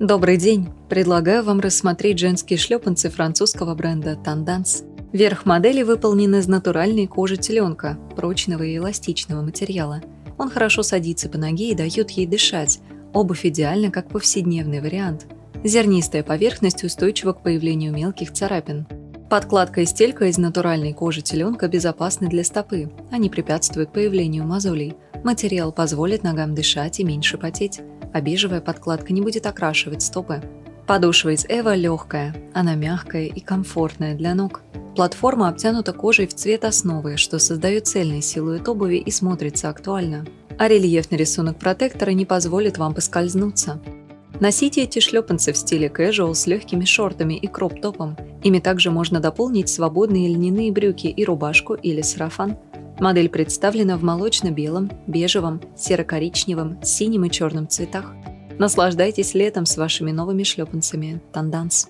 Добрый день! Предлагаю вам рассмотреть женские шлепанцы французского бренда Tendance. Верх модели выполнен из натуральной кожи теленка, прочного и эластичного материала. Он хорошо садится по ноге и дает ей дышать. Обувь идеальна как повседневный вариант. Зернистая поверхность устойчива к появлению мелких царапин. Подкладка и стелька из натуральной кожи теленка безопасны для стопы. Они препятствуют появлению мозолей. Материал позволит ногам дышать и меньше потеть а бежевая подкладка не будет окрашивать стопы. Подошва из Эва легкая, она мягкая и комфортная для ног. Платформа обтянута кожей в цвет основы, что создает цельный силуэт обуви и смотрится актуально. А рельефный рисунок протектора не позволит вам поскользнуться. Носите эти шлепанцы в стиле casual с легкими шортами и кроп-топом. Ими также можно дополнить свободные льняные брюки и рубашку или сарафан. Модель представлена в молочно-белом, бежевом, серо-коричневом, синим и черном цветах. Наслаждайтесь летом с вашими новыми шлепанцами Танданс.